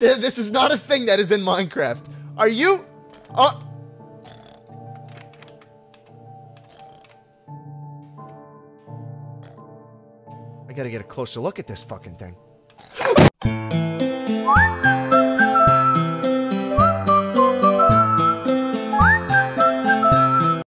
This is not a thing that is in Minecraft. Are you? Oh. I gotta get a closer look at this fucking thing.